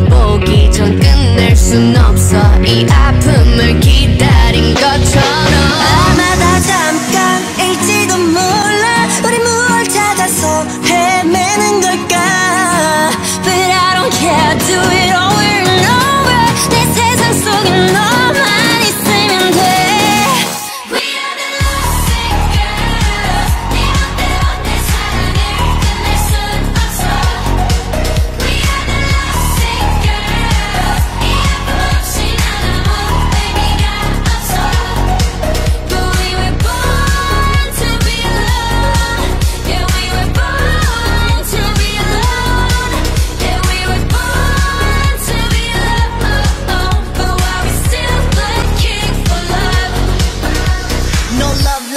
너를 보기 전 끝낼 순 없어. 이 아픔을 기다린 것처럼 love